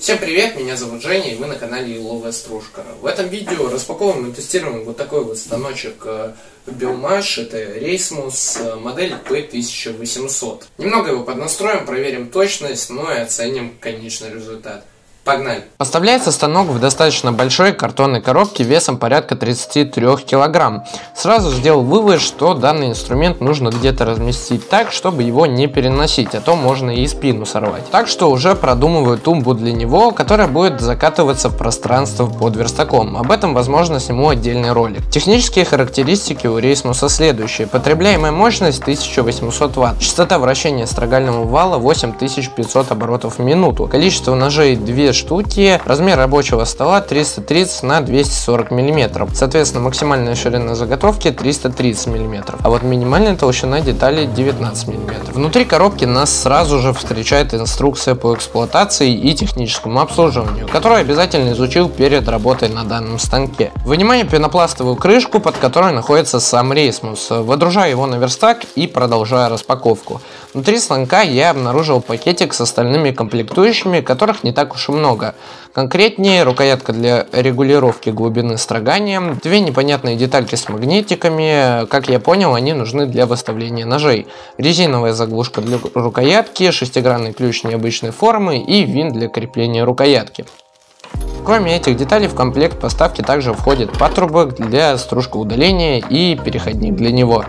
Всем привет, меня зовут Женя и вы на канале Еловая Стружка. В этом видео распаковываем и тестируем вот такой вот станочек Белмаш, это Рейсмус, э, модель P1800. Немного его поднастроим, проверим точность, ну и оценим конечный результат. Погнали! Поставляется станок в достаточно большой картонной коробке весом порядка 33 килограмм. Сразу сделал вывод, что данный инструмент нужно где-то разместить так, чтобы его не переносить, а то можно и спину сорвать. Так что уже продумываю тумбу для него, которая будет закатываться в пространство под верстаком. Об этом возможно сниму отдельный ролик. Технические характеристики у Рейсмуса следующие. Потребляемая мощность 1800 Вт. Частота вращения строгального вала 8500 оборотов в минуту. Количество ножей 2 штуки. Размер рабочего стола 330 на 240 мм. Соответственно, максимальная ширина заготовки 330 мм. А вот минимальная толщина деталей 19 мм. Внутри коробки нас сразу же встречает инструкция по эксплуатации и техническому обслуживанию, которую обязательно изучил перед работой на данном станке. Вынимаю пенопластовую крышку, под которой находится сам рейсмус. Водружаю его на верстак и продолжаю распаковку. Внутри станка я обнаружил пакетик с остальными комплектующими, которых не так уж и много. Конкретнее, рукоятка для регулировки глубины строгания, две непонятные детальки с магнитиками, как я понял, они нужны для выставления ножей, резиновая заглушка для рукоятки, шестигранный ключ необычной формы и винт для крепления рукоятки. Кроме этих деталей в комплект поставки также входит патрубок для стружка удаления и переходник для него.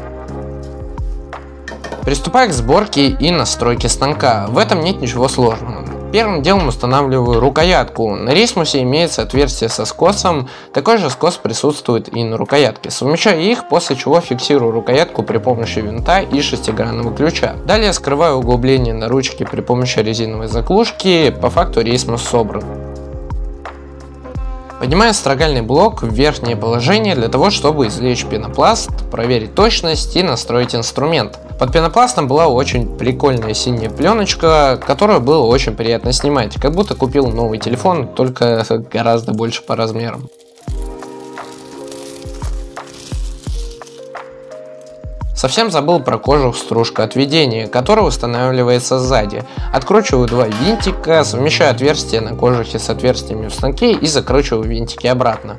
Приступаю к сборке и настройке станка. В этом нет ничего сложного. Первым делом устанавливаю рукоятку. На рейсмусе имеется отверстие со скосом, такой же скос присутствует и на рукоятке. Совмещаю их, после чего фиксирую рукоятку при помощи винта и шестигранного ключа. Далее скрываю углубление на ручке при помощи резиновой заглушки, по факту рейсмус собран. Поднимаю строгальный блок в верхнее положение для того, чтобы извлечь пенопласт, проверить точность и настроить инструмент. Под пенопластом была очень прикольная синяя пленочка, которую было очень приятно снимать, как будто купил новый телефон, только гораздо больше по размерам. Совсем забыл про кожух стружка отведения, которая устанавливается сзади. Откручиваю два винтика, совмещаю отверстия на кожухе с отверстиями в станке и закручиваю винтики обратно.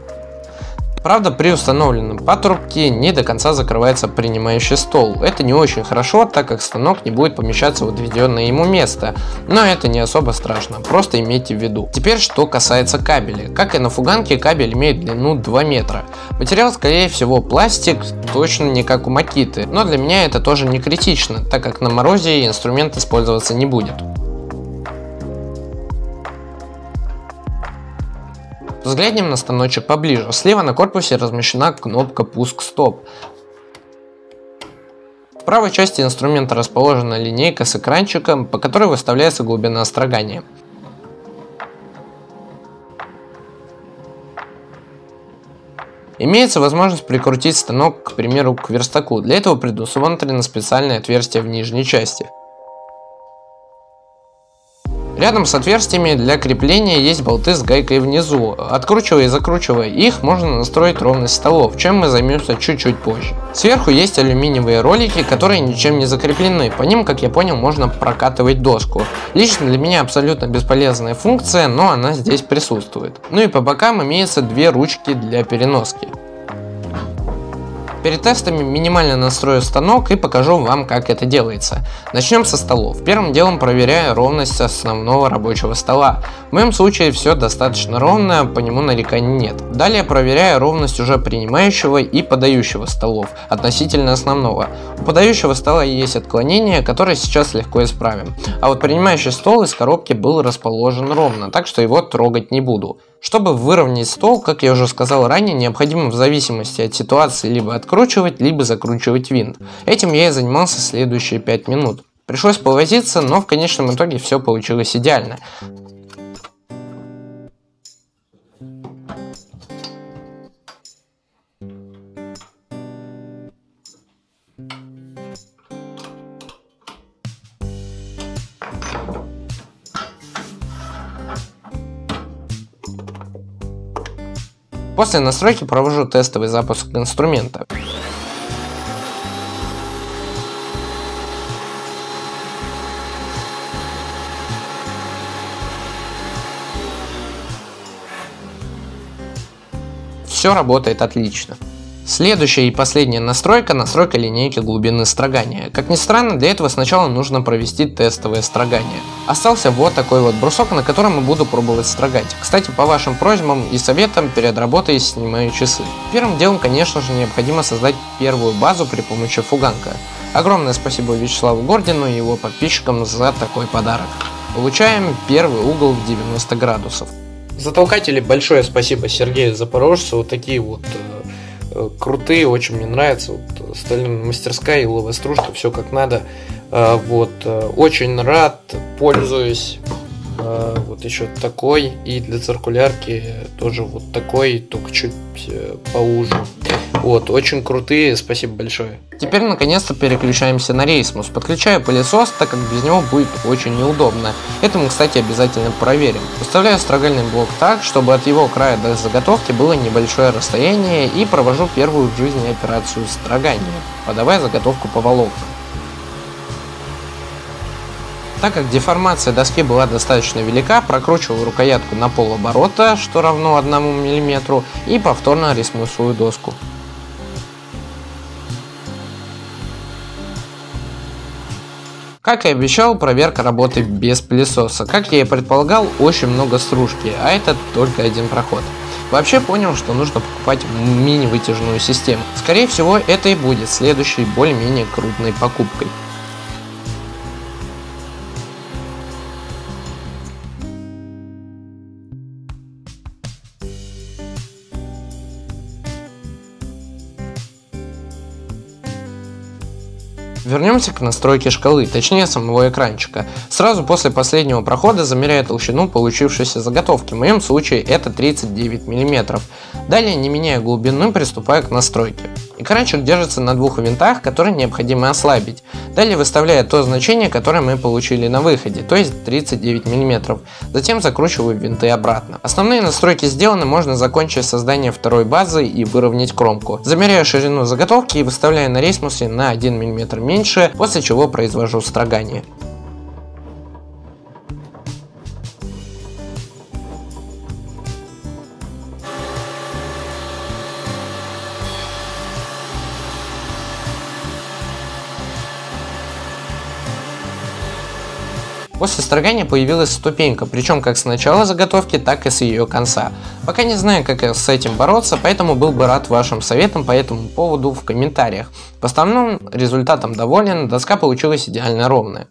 Правда, при установленном патрубке не до конца закрывается принимающий стол. Это не очень хорошо, так как станок не будет помещаться в отведенное ему место. Но это не особо страшно, просто имейте в виду. Теперь, что касается кабеля. Как и на фуганке, кабель имеет длину 2 метра. Материал, скорее всего, пластик, точно не как у Макиты. Но для меня это тоже не критично, так как на морозе инструмент использоваться не будет. Взглянем на станочек поближе. Слева на корпусе размещена кнопка «Пуск-стоп». В правой части инструмента расположена линейка с экранчиком, по которой выставляется глубина строгания. Имеется возможность прикрутить станок, к примеру, к верстаку. Для этого предусмотрено специальное отверстие в нижней части. Рядом с отверстиями для крепления есть болты с гайкой внизу. Откручивая и закручивая их, можно настроить ровность столов, чем мы займемся чуть-чуть позже. Сверху есть алюминиевые ролики, которые ничем не закреплены. По ним, как я понял, можно прокатывать доску. Лично для меня абсолютно бесполезная функция, но она здесь присутствует. Ну и по бокам имеются две ручки для переноски. Перед тестами минимально настрою станок и покажу вам, как это делается. Начнем со столов. Первым делом проверяю ровность основного рабочего стола. В моем случае все достаточно ровно, по нему нареканий нет. Далее проверяю ровность уже принимающего и подающего столов относительно основного. У подающего стола есть отклонения, которые сейчас легко исправим. А вот принимающий стол из коробки был расположен ровно, так что его трогать не буду. Чтобы выровнять стол, как я уже сказал ранее, необходимо в зависимости от ситуации либо откручивать, либо закручивать винт. Этим я и занимался следующие 5 минут. Пришлось повозиться, но в конечном итоге все получилось идеально. После настройки провожу тестовый запуск инструмента. Все работает отлично. Следующая и последняя настройка – настройка линейки глубины строгания. Как ни странно, для этого сначала нужно провести тестовое строгание. Остался вот такой вот брусок, на котором я буду пробовать строгать. Кстати, по вашим просьбам и советам перед работой снимаю часы. Первым делом, конечно же, необходимо создать первую базу при помощи фуганка. Огромное спасибо Вячеславу Гордину и его подписчикам за такой подарок. Получаем первый угол в 90 градусов. Затолкатели большое спасибо Сергею Запорожцу. Вот такие вот э, крутые, очень мне нравятся. Вот, стальная мастерская, иловая стружка, все как надо. Э, вот, э, очень рад, пользуюсь. Вот еще такой. И для циркулярки тоже вот такой, только чуть поуже. Вот, очень крутые, спасибо большое. Теперь наконец-то переключаемся на рейсмус. Подключаю пылесос, так как без него будет очень неудобно. Это мы, кстати, обязательно проверим. Уставляю строгальный блок так, чтобы от его края до заготовки было небольшое расстояние и провожу первую в жизни операцию строгания, подавая заготовку по волокнам. Так как деформация доски была достаточно велика, прокручиваю рукоятку на полоборота, что равно 1 мм, и повторно ресмусую доску. Как и обещал, проверка работы без пылесоса. Как я и предполагал, очень много стружки, а это только один проход. Вообще понял, что нужно покупать мини-вытяжную систему. Скорее всего, это и будет следующей более-менее крупной покупкой. Вернемся к настройке шкалы, точнее самого экранчика. Сразу после последнего прохода замеряю толщину получившейся заготовки, в моем случае это 39 мм. Далее, не меняя глубину, приступаю к настройке. Экранчик держится на двух винтах, которые необходимо ослабить. Далее выставляю то значение, которое мы получили на выходе, то есть 39 мм. Затем закручиваю винты обратно. Основные настройки сделаны, можно закончить создание второй базы и выровнять кромку. Замеряю ширину заготовки и выставляю на рейсмусе на 1 мм меньше, после чего произвожу строгание. После строгания появилась ступенька, причем как с начала заготовки, так и с ее конца. Пока не знаю, как с этим бороться, поэтому был бы рад вашим советам по этому поводу в комментариях. По основным результатам доволен, доска получилась идеально ровная.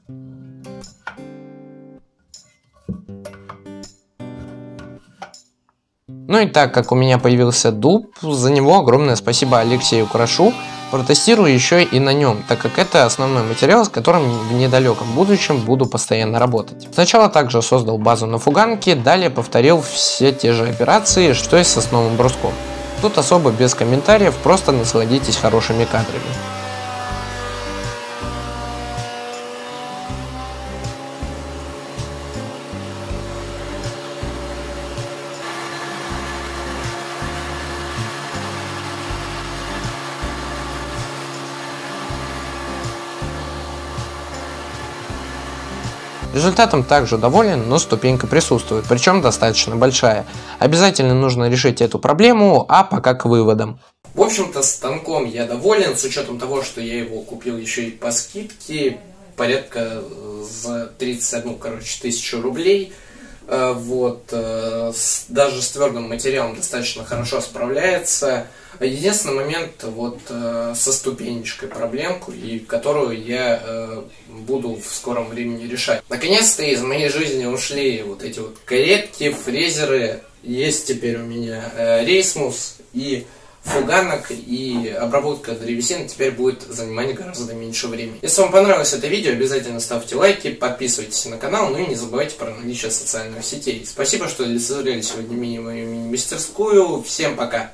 Ну и так как у меня появился дуб, за него огромное спасибо Алексею Крашу, Протестирую еще и на нем, так как это основной материал, с которым в недалеком будущем буду постоянно работать. Сначала также создал базу на фуганке, далее повторил все те же операции, что и с основным бруском. Тут особо без комментариев, просто насладитесь хорошими кадрами. Результатом также доволен, но ступенька присутствует, причем достаточно большая. Обязательно нужно решить эту проблему, а пока к выводам. В общем-то, станком я доволен, с учетом того, что я его купил еще и по скидке, порядка за 31, короче, тысячу рублей. Э, вот, э, даже с твердым материалом достаточно хорошо справляется. Единственный момент вот э, со ступенечкой проблемку, и которую я буду в скором времени решать. Наконец-то из моей жизни ушли вот эти вот каретки, фрезеры. Есть теперь у меня рейсмус и фуганок и обработка древесины теперь будет занимать гораздо меньше времени. Если вам понравилось это видео, обязательно ставьте лайки, подписывайтесь на канал, ну и не забывайте про наличие социальных сетей. Спасибо, что лицезрели сегодня мини-мастерскую. Всем пока!